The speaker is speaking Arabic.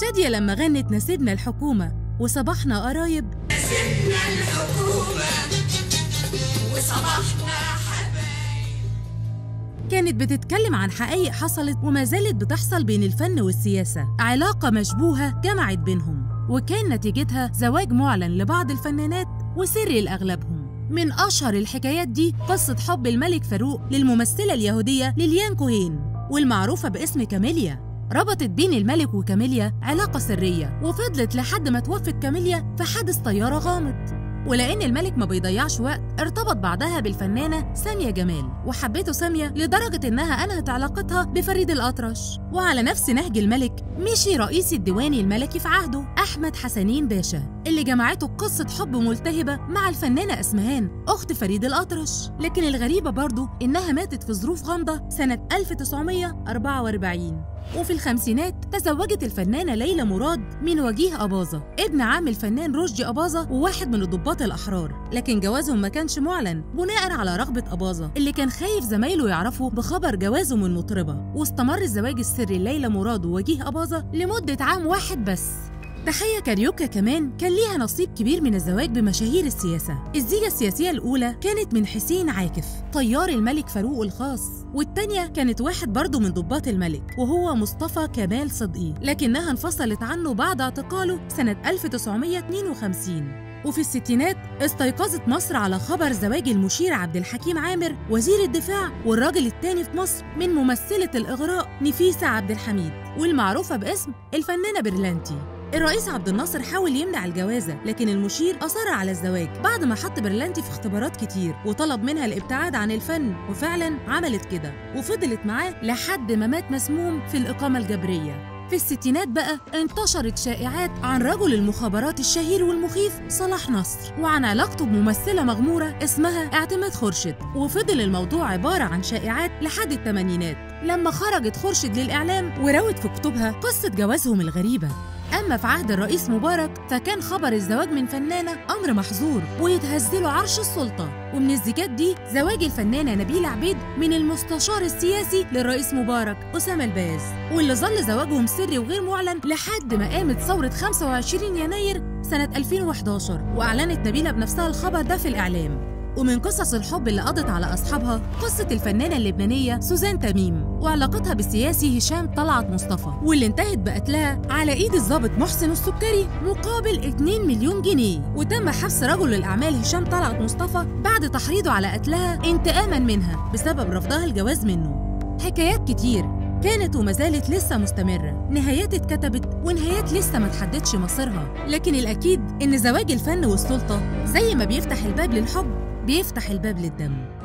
شادية لما غنت نسيبنا الحكومة وصباحنا قرايب. سيبنا الحكومة وصباحنا حبايب. كانت بتتكلم عن حقائق حصلت وما زالت بتحصل بين الفن والسياسة. علاقة مشبوهة جمعت بينهم وكان نتيجتها زواج معلن لبعض الفنانات وسر لأغلبهم. من أشهر الحكايات دي قصة حب الملك فاروق للممثلة اليهودية ليليان كوهين والمعروفة باسم كاميليا. ربطت بين الملك وكاميليا علاقة سرية وفضلت لحد ما توفت كاميليا في حادث طيارة غامض. ولأن الملك ما بيضيعش وقت ارتبط بعدها بالفنانة سامية جمال وحبته سامية لدرجة إنها أنهت علاقتها بفريد الأطرش. وعلى نفس نهج الملك مشي رئيس الديواني الملكي في عهده أحمد حسنين باشا اللي جمعته قصة حب ملتهبة مع الفنانة أسمهان أخت فريد الأطرش. لكن الغريبة برضو إنها ماتت في ظروف غامضة سنة 1944 وفي الخمسينات تزوجت الفنانة ليلى مراد من وجيه أباظة ابن عم الفنان رشدي أباظة وواحد من الضباط الأحرار. لكن جوازهم ما كانش معلن بناء على رغبة أباظة اللي كان خايف زمايله يعرفوا بخبر جوازه من مطربة واستمر الزواج السري ليلى مراد ووجيه أباظة لمدة عام واحد بس. تحية كاريوكا كمان كان ليها نصيب كبير من الزواج بمشاهير السياسة. الزيجة السياسية الأولى كانت من حسين عاكف طيار الملك فاروق الخاص. والتانية كانت واحد برضه من ضباط الملك وهو مصطفى كمال صدقي. لكنها انفصلت عنه بعد اعتقاله سنة 1952 وفي الستينات استيقظت مصر على خبر زواج المشير عبد الحكيم عامر وزير الدفاع والراجل التاني في مصر من ممثلة الإغراء نفيسة عبد الحميد. والمعروفة باسم الفنانة برلانتي. الرئيس عبد الناصر حاول يمنع الجوازة لكن المشير أصر على الزواج بعد ما حط برلانتي في اختبارات كتير وطلب منها الابتعاد عن الفن وفعلا عملت كده وفضلت معاه لحد ما مات مسموم في الإقامة الجبرية. في الستينات بقى انتشرت شائعات عن رجل المخابرات الشهير والمخيف صلاح نصر وعن علاقته بممثلة مغمورة اسمها اعتماد خورشيد. وفضل الموضوع عبارة عن شائعات لحد الثمانينات لما خرجت خورشيد للإعلام وروت في كتبها قصة جوازهم الغريبة. أما في عهد الرئيس مبارك فكان خبر الزواج من فنانة أمر محظور ويتهز له عرش السلطة. ومن الزيجات دي زواج الفنانة نبيلة عبيد من المستشار السياسي للرئيس مبارك أسامة الباز. واللي ظل زواجهم سري وغير معلن لحد ما قامت ثورة 25 يناير سنة 2011 وأعلنت نبيلة بنفسها الخبر ده في الإعلام. ومن قصص الحب اللي قضت على أصحابها قصة الفنانة اللبنانية سوزان تميم وعلاقتها بالسياسي هشام طلعت مصطفى واللي انتهت بقتلها على إيد الضابط محسن السكري مقابل 2 مليون جنيه. وتم حبس رجل الأعمال هشام طلعت مصطفى بعد تحريضه على قتلها انتقاما منها بسبب رفضها الجواز منه. حكايات كتير كانت وما زالت لسه مستمرة. نهايات اتكتبت ونهايات لسه ما تحددش مصيرها. لكن الأكيد إن زواج الفن والسلطة زي ما بيفتح الباب للحب بيفتح الباب للدم.